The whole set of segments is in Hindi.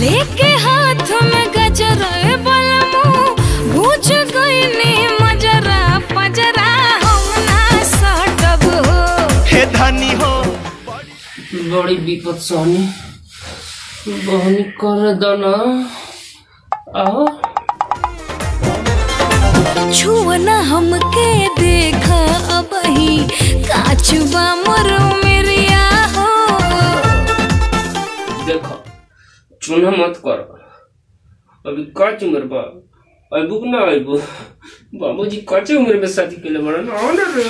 लेके हाथ में गजरा ए बलमू बुझ गई नी मजरा पजरा। हम ना सटब हो। हे धनी हो। बड़ी विपद सहनी बहनी कर दना आओ छुअना हमके देखा अब ही काचुबा मरो मेरिया हो देखो चूना मत करो। अभी कच उम्र बा अबुक ना अबू बाबूजी कचे उम्र में शादी के लिए बड़ा ना रे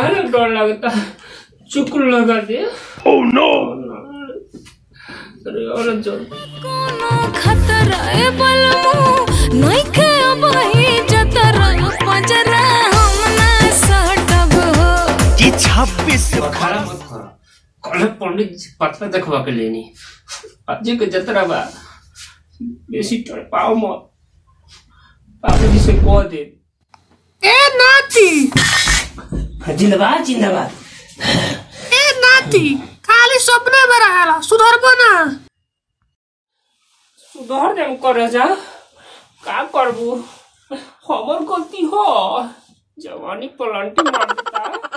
काहे डर लगता चुकुल लगा दे ओह नो अरे और जो कोनो खतरा ए बलमू नइखे अब ही जतरा। पजरा हम ना सटब हो। कि छब्बीस खड़ा मत करो कल पंडित जी पत्र देखवा के लेनी आज के जतरा बा बेसी टड़ पाओ मत। बाबूजी से कह दे। ए नाती! जिंदाबाद जिंदाबाद। ए नाती खाली सपने में रहला सुधरबो ना। सुधर देम करे जा। का करबू? हमर गलती हो। जवानी पलंटी मार देता